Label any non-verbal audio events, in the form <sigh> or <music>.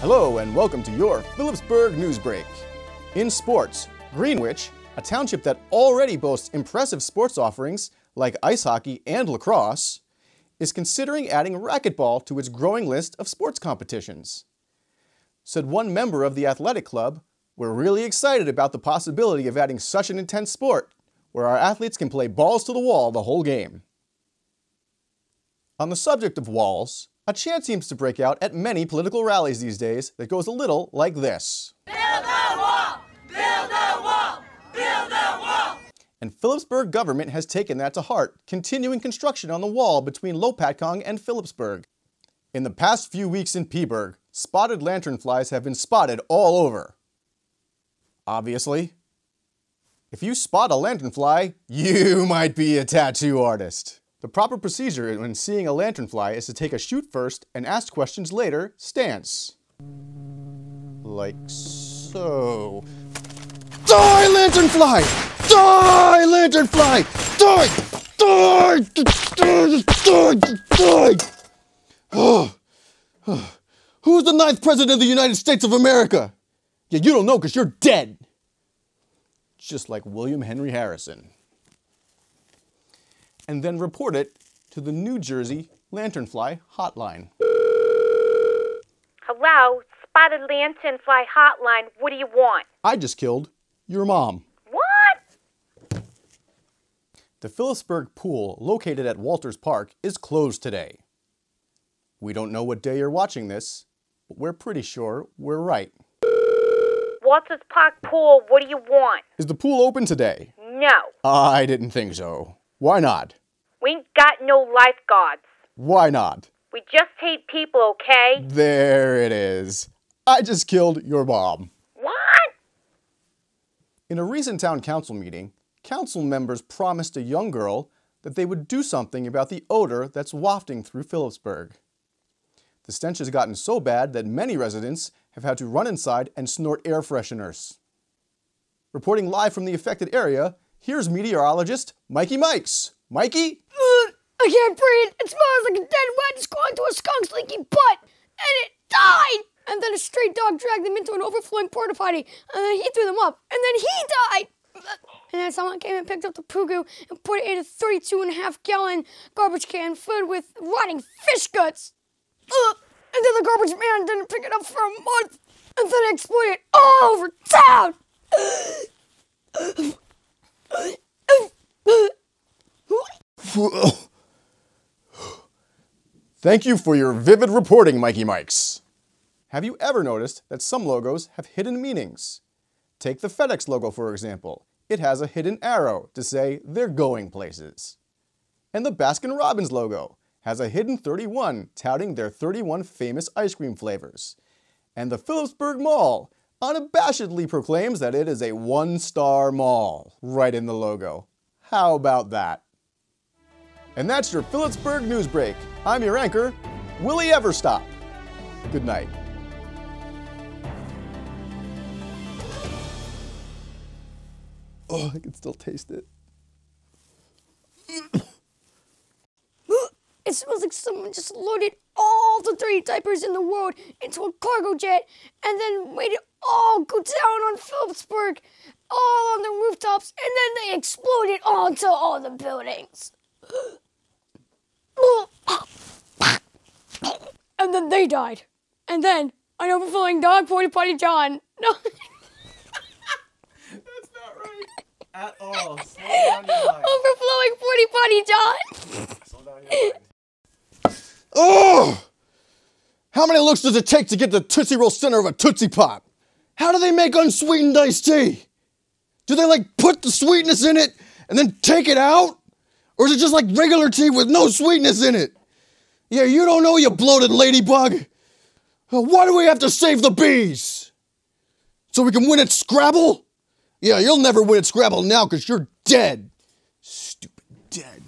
Hello and welcome to your Phillipsburg News Break. In sports, Greenwich, a township that already boasts impressive sports offerings like ice hockey and lacrosse, is considering adding racquetball to its growing list of sports competitions. Said one member of the athletic club, We're really excited about the possibility of adding such an intense sport where our athletes can play balls to the wall the whole game. On the subject of walls, a chant seems to break out at many political rallies these days that goes a little like this. Build wall! Build wall! Build wall! And Phillipsburg government has taken that to heart, continuing construction on the wall between Lopatcong and Phillipsburg. In the past few weeks in P'burg, spotted lanternflies have been spotted all over. Obviously. If you spot a lanternfly, you might be a tattoo artist. The proper procedure when seeing a lanternfly is to take a shoot first and ask questions later stance. Like so. Die, lanternfly! Die, lanternfly! Die! Die! Die! Die! Die! <sighs> Who's the ninth president of the United States of America? Yeah, you don't know because you're dead. Just like William Henry Harrison. And then report it to the New Jersey Lanternfly Hotline. Hello, Spotted Lanternfly Hotline. What do you want? I just killed your mom. What? The Phillipsburg Pool, located at Walters Park, is closed today. We don't know what day you're watching this, but we're pretty sure we're right. Walters Park Pool. What do you want? Is the pool open today? No, I didn't think so. Why not? We ain't got no lifeguards. Why not? We just hate people, okay? There it is. I just killed your mom. What? In a recent town council meeting, council members promised a young girl that they would do something about the odor that's wafting through Phillipsburg. The stench has gotten so bad that many residents have had to run inside and snort air fresheners. Reporting live from the affected area, here's meteorologist Mikey Mikes. Mikey? I can't breathe. It smells like a dead rat just going to a skunk's leaky butt. And it died. And then a stray dog dragged them into an overflowing porta potty. And then he threw them up. And then he died. And then someone came and picked up the goo and put it in a 32 and a half gallon garbage can filled with rotting fish guts. And then the garbage man didn't pick it up for a month. And then it exploded all over town. Oh. Thank you for your vivid reporting, Mikey Mikes. Have you ever noticed that some logos have hidden meanings? Take the FedEx logo, for example. It has a hidden arrow to say they're going places. And the Baskin Robbins logo has a hidden 31 touting their 31 famous ice cream flavors. And the Phillipsburg Mall unabashedly proclaims that it is a one star mall right in the logo. How about that? And that's your Phillipsburg News Break. I'm your anchor, Willie Everstop. Good night. Oh, I can still taste it. <coughs> It smells like someone just loaded all the three diapers in the world into a cargo jet and then made it all go down on Phillipsburg, all on the rooftops, and then they exploded onto all the buildings. <gasps> <gasps> And then they died. And then an overflowing dog potty potty John. No. <laughs> That's not right at all. Slow down your overflowing potty potty John. Slow down your mind. Oh! How many looks does it take to get the Tootsie Roll center of a Tootsie Pop? How do they make unsweetened iced tea? Do they like put the sweetness in it and then take it out? Or is it just like regular tea with no sweetness in it? Yeah, you don't know, you bloated ladybug. Uh, Why do we have to save the bees? So we can win at Scrabble? Yeah, you'll never win at Scrabble now because you're dead. Stupid dead.